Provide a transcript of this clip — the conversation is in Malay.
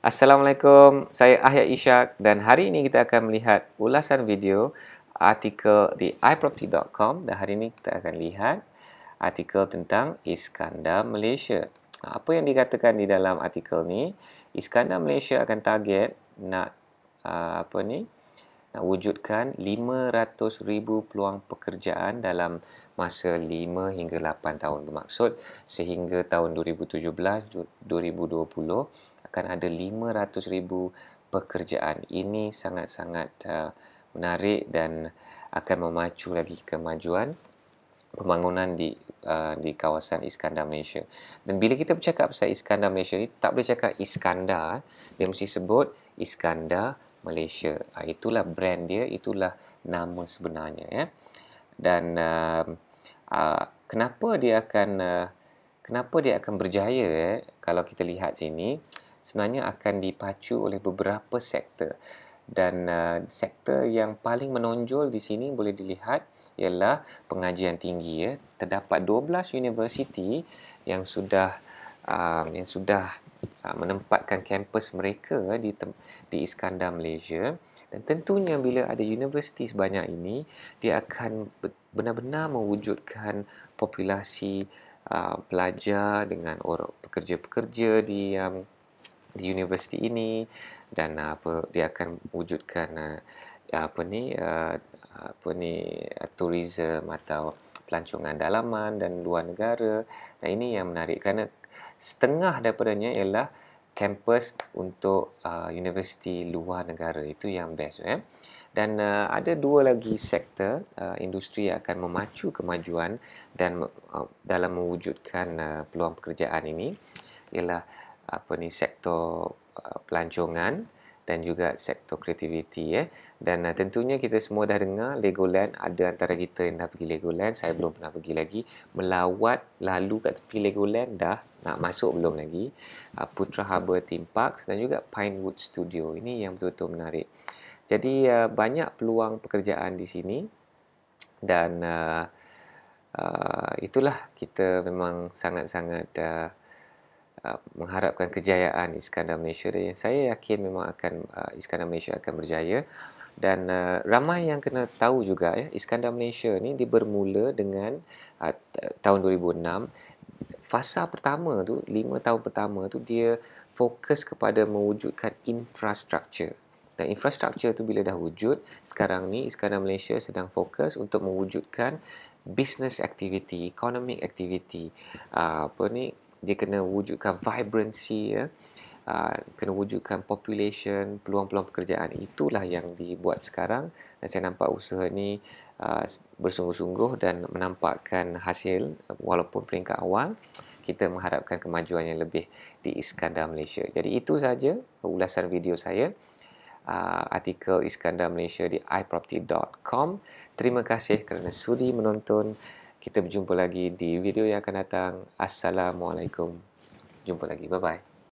Assalamualaikum, saya Ahya Ishak dan hari ini kita akan melihat ulasan video artikel di iproperty.com dan hari ini kita akan lihat artikel tentang Iskandar Malaysia. Apa yang dikatakan di dalam artikel ni, Iskandar Malaysia akan target nak uh, apa ni? nak wujudkan 500,000 peluang pekerjaan dalam masa 5 hingga 8 tahun bermaksud sehingga tahun 2017 2020 akan ada 500,000 pekerjaan. Ini sangat-sangat uh, menarik dan akan memacu lagi kemajuan pembangunan di uh, di kawasan Iskandar Malaysia. Dan bila kita bercakap pasal Iskandar Malaysia ni tak boleh cakap Iskandar, dia mesti sebut Iskandar Malaysia. Uh, itulah brand dia, itulah nama sebenarnya ya. Dan uh, uh, kenapa dia akan uh, kenapa dia akan berjaya eh kalau kita lihat sini sebenarnya akan dipacu oleh beberapa sektor. Dan uh, sektor yang paling menonjol di sini boleh dilihat ialah pengajian tinggi ya. Terdapat 12 universiti yang sudah uh, yang sudah uh, menempatkan kampus mereka di di Iskandar Malaysia. Dan tentunya bila ada universiti sebanyak ini dia akan benar-benar mewujudkan populasi uh, pelajar dengan orang pekerja-pekerja di um, di universiti ini dan uh, apa dia akan wujudkan uh, apa ni uh, apa ni uh, tourism atau pelancongan dalaman dan luar negara. Nah ini yang menarik kerana setengah daripadanya ialah kampus untuk uh, universiti luar negara itu yang best eh. Dan uh, ada dua lagi sektor uh, industri yang akan memacu kemajuan dan uh, dalam mewujudkan uh, peluang pekerjaan ini ialah apa ni sektor uh, pelancongan dan juga sektor kreativiti ya. Dan uh, tentunya kita semua dah dengar Legoland ada antara kita yang dah pergi Legoland, saya belum pernah pergi lagi. Melawat lalu kat tepi Legoland dah nak masuk belum lagi. Uh, Putra Harbour Theme Parks dan juga Pinewood Studio. Ini yang betul-betul menarik. Jadi uh, banyak peluang pekerjaan di sini dan uh, uh, itulah kita memang sangat-sangat Uh, mengharapkan kejayaan Iskandar Malaysia dan saya yakin memang akan uh, Iskandar Malaysia akan berjaya. Dan uh, ramai yang kena tahu juga ya Iskandar Malaysia ni dia bermula dengan uh, tahun 2006 fasa pertama tu 5 tahun pertama tu dia fokus kepada mewujudkan infrastruktur. Dan infrastruktur tu bila dah wujud sekarang ni Iskandar Malaysia sedang fokus untuk mewujudkan business activity economic activity. Uh, apa ni dia kena wujudkan vibrancy ya uh, kena wujudkan population peluang-peluang pekerjaan itulah yang dibuat sekarang dan saya nampak usaha ni uh, bersungguh-sungguh dan menampakkan hasil walaupun peringkat awal kita mengharapkan kemajuan yang lebih di Iskandar Malaysia. Jadi itu saja ulasan video saya. Uh, artikel Iskandar Malaysia di iproperty.com. Terima kasih kerana sudi menonton. Kita berjumpa lagi di video yang akan datang. Assalamualaikum. Jumpa lagi. Bye-bye.